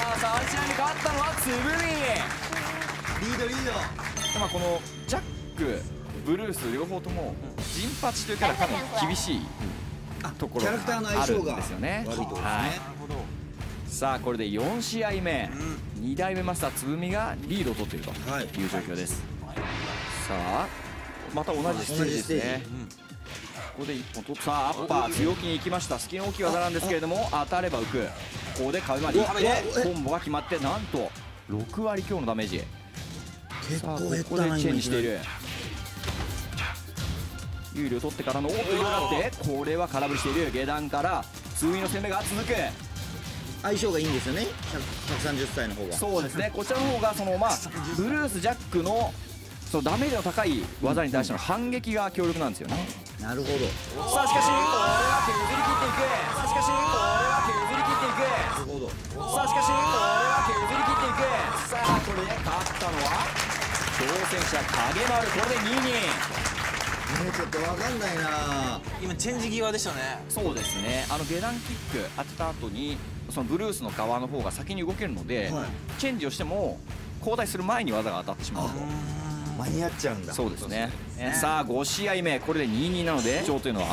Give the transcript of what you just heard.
あ3試合に勝ったのはつぶみリードリード。まあこのジャックブルース両方ともジンパチというキャラかなり厳しいところキャラクターのがあるん相性がですよね。悪いところですねはい。さあこれで4試合目、2代目マスターつぶみがリードを取っているとはいいう状況です、さあまた同じステージですね。ここで1本取ってさあアッパー強気に行きました。隙の大きい技なんですけれども当たれば浮くここで壁までコンボが決まってなんと6割強のダメージ。結構減ったなこでチェンジしてい今る。有利を取ってからのおっとってこれは空振りしている。下段から通位の攻めが続く。相性がいいんですよね。100 130歳の方が。そうですね。こちらの方がそのまあブルースジャックのそのダメージの高い技に対しての反撃が強力なんですよね。なるほど。さあしかし挑戦者影丸これで2人ねちょっとわかんないな。今チェンジ際でしたね。そうですね。あの下段キック当てた後にそのブルースの側の方が先に動けるので、はい。チェンジをしても交代する前に技が当たってしまう。と間に合っちゃうんだ。そうですね。さあ5試合目。これで2-2なので上というのは